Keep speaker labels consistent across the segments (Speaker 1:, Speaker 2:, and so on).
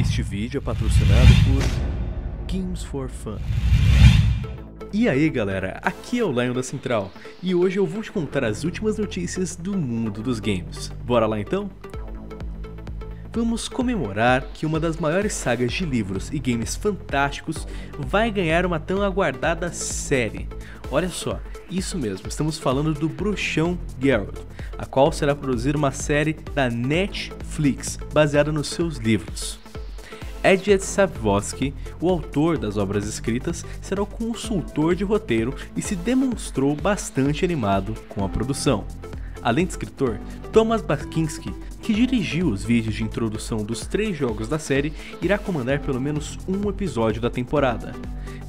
Speaker 1: Este vídeo é patrocinado por Games for Fun. E aí galera, aqui é o Lion da Central e hoje eu vou te contar as últimas notícias do mundo dos games. Bora lá então? Vamos comemorar que uma das maiores sagas de livros e games fantásticos vai ganhar uma tão aguardada série. Olha só, isso mesmo, estamos falando do Bruxão Geralt, a qual será produzir uma série da Netflix baseada nos seus livros. Edget Sapkowski, o autor das obras escritas, será o consultor de roteiro e se demonstrou bastante animado com a produção. Além de escritor, Thomas Bakinski, que dirigiu os vídeos de introdução dos três jogos da série, irá comandar pelo menos um episódio da temporada.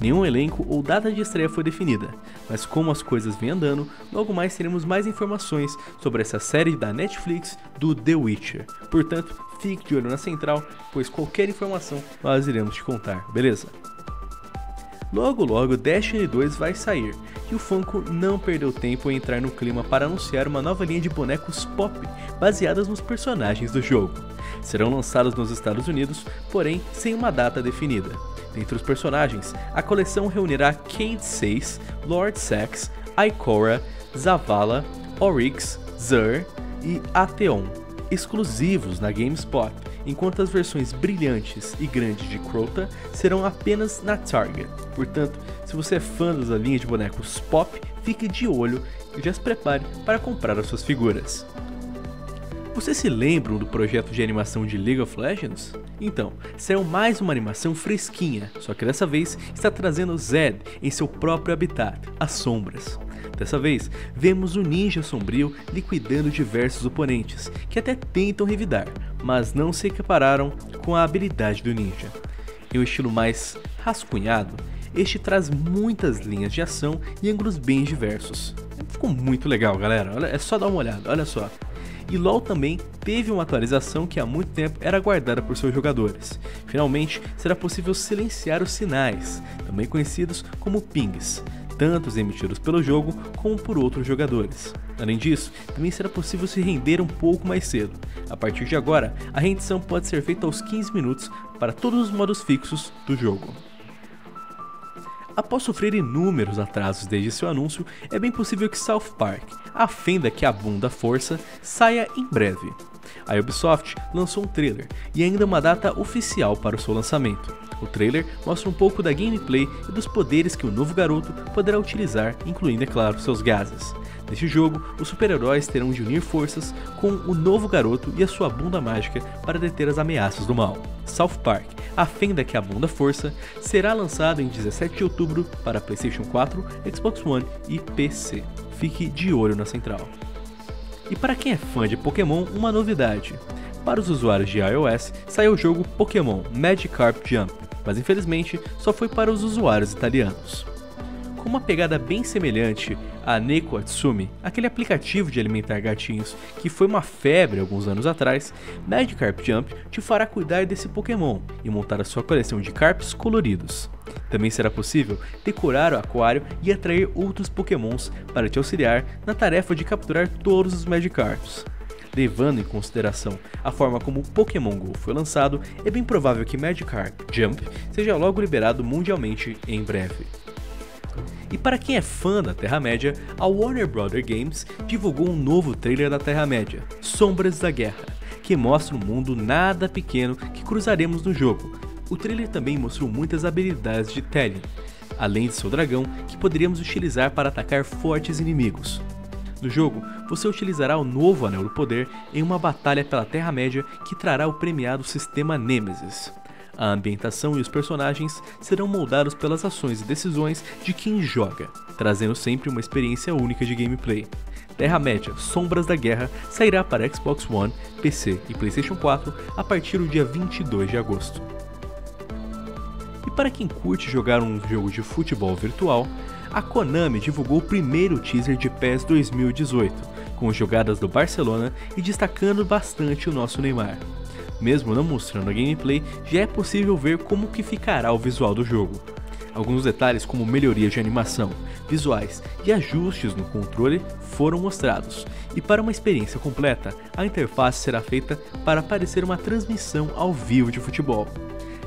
Speaker 1: Nenhum elenco ou data de estreia foi definida, mas como as coisas vêm andando, logo mais teremos mais informações sobre essa série da Netflix do The Witcher. Portanto, fique de olho na central, pois qualquer informação nós iremos te contar, beleza? Logo logo Destiny 2 vai sair, e o Funko não perdeu tempo em entrar no clima para anunciar uma nova linha de bonecos pop baseadas nos personagens do jogo. Serão lançados nos Estados Unidos, porém sem uma data definida. Dentre os personagens, a coleção reunirá Cade 6, Lord Sax, Ikora, Zavala, Oryx, Zur e Atheon, exclusivos na GameSpot, enquanto as versões brilhantes e grandes de Crota serão apenas na Target. Portanto, se você é fã da linha de bonecos pop, fique de olho e já se prepare para comprar as suas figuras. Vocês se lembram do projeto de animação de League of Legends? Então, saiu mais uma animação fresquinha, só que dessa vez está trazendo Zed em seu próprio habitat, as sombras. Dessa vez, vemos o ninja sombrio liquidando diversos oponentes, que até tentam revidar, mas não se equipararam com a habilidade do ninja. Em um estilo mais rascunhado, este traz muitas linhas de ação e ângulos bem diversos. Ficou muito legal, galera. É só dar uma olhada, olha só. E LoL também teve uma atualização que há muito tempo era aguardada por seus jogadores. Finalmente, será possível silenciar os sinais, também conhecidos como pings, tanto os emitidos pelo jogo como por outros jogadores. Além disso, também será possível se render um pouco mais cedo. A partir de agora, a rendição pode ser feita aos 15 minutos para todos os modos fixos do jogo. Após sofrer inúmeros atrasos desde seu anúncio, é bem possível que South Park, a fenda que abunda a força, saia em breve. A Ubisoft lançou um trailer e ainda uma data oficial para o seu lançamento. O trailer mostra um pouco da gameplay e dos poderes que o novo garoto poderá utilizar, incluindo, é claro, seus gases. Neste jogo, os super-heróis terão de unir forças com o novo garoto e a sua bunda mágica para deter as ameaças do mal. South Park, a fenda que abunda força, será lançado em 17 de outubro para PlayStation 4, Xbox One e PC. Fique de olho na central. E para quem é fã de Pokémon, uma novidade. Para os usuários de iOS, saiu o jogo Pokémon Magikarp Jump, mas infelizmente só foi para os usuários italianos. Com uma pegada bem semelhante a Neko Atsumi, aquele aplicativo de alimentar gatinhos que foi uma febre alguns anos atrás, Magikarp Jump te fará cuidar desse Pokémon e montar a sua coleção de carpes coloridos. Também será possível decorar o aquário e atrair outros Pokémons para te auxiliar na tarefa de capturar todos os Magikarps. Levando em consideração a forma como o Pokémon GO foi lançado, é bem provável que Magikarp Jump seja logo liberado mundialmente em breve. E para quem é fã da Terra-média, a Warner Bros. Games divulgou um novo trailer da Terra-média, Sombras da Guerra, que mostra um mundo nada pequeno que cruzaremos no jogo. O trailer também mostrou muitas habilidades de Telion, além de seu dragão, que poderíamos utilizar para atacar fortes inimigos. No jogo, você utilizará o novo Anel do Poder em uma batalha pela Terra-média que trará o premiado sistema Nemesis. A ambientação e os personagens serão moldados pelas ações e decisões de quem joga, trazendo sempre uma experiência única de gameplay. Terra-média Sombras da Guerra sairá para Xbox One, PC e PlayStation 4 a partir do dia 22 de agosto. E para quem curte jogar um jogo de futebol virtual, a Konami divulgou o primeiro teaser de PES 2018, com jogadas do Barcelona e destacando bastante o nosso Neymar. Mesmo não mostrando a gameplay, já é possível ver como que ficará o visual do jogo. Alguns detalhes como melhorias de animação, visuais e ajustes no controle foram mostrados. E para uma experiência completa, a interface será feita para parecer uma transmissão ao vivo de futebol.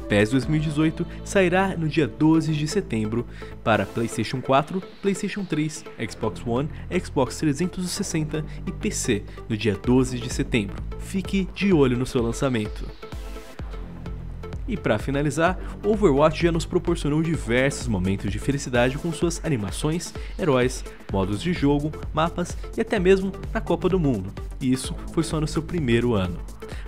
Speaker 1: PES 2018 sairá no dia 12 de setembro para PlayStation 4, PlayStation 3, Xbox One, Xbox 360 e PC no dia 12 de setembro. Fique de olho no seu lançamento. E para finalizar, Overwatch já nos proporcionou diversos momentos de felicidade com suas animações, heróis, modos de jogo, mapas e até mesmo na Copa do Mundo. E isso foi só no seu primeiro ano.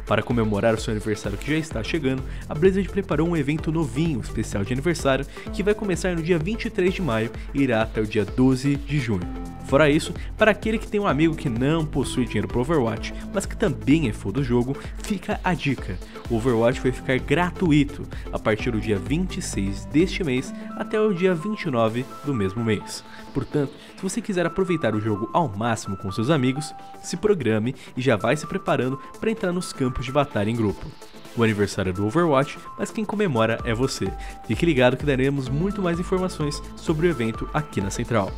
Speaker 1: Para comemorar o seu aniversário que já está chegando, a Blizzard preparou um evento novinho, especial de aniversário, que vai começar no dia 23 de maio e irá até o dia 12 de junho. Fora isso, para aquele que tem um amigo que não possui dinheiro para Overwatch, mas que também é fã do jogo, fica a dica. O Overwatch vai ficar gratuito a partir do dia 26 deste mês até o dia 29 do mesmo mês. Portanto, se você quiser aproveitar o jogo ao máximo com seus amigos, se programe e já vai se preparando para entrar nos campos de batalha em grupo. O aniversário do Overwatch, mas quem comemora é você. Fique ligado que daremos muito mais informações sobre o evento aqui na Central.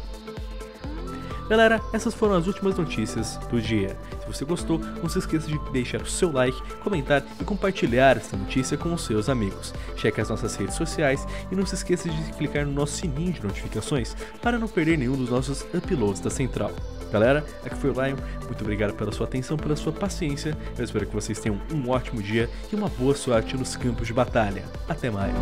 Speaker 1: Galera, essas foram as últimas notícias do dia. Se você gostou, não se esqueça de deixar o seu like, comentar e compartilhar essa notícia com os seus amigos. Cheque as nossas redes sociais e não se esqueça de clicar no nosso sininho de notificações para não perder nenhum dos nossos uploads da central. Galera, aqui foi o Lion, muito obrigado pela sua atenção, pela sua paciência. Eu espero que vocês tenham um ótimo dia e uma boa sorte nos campos de batalha. Até mais.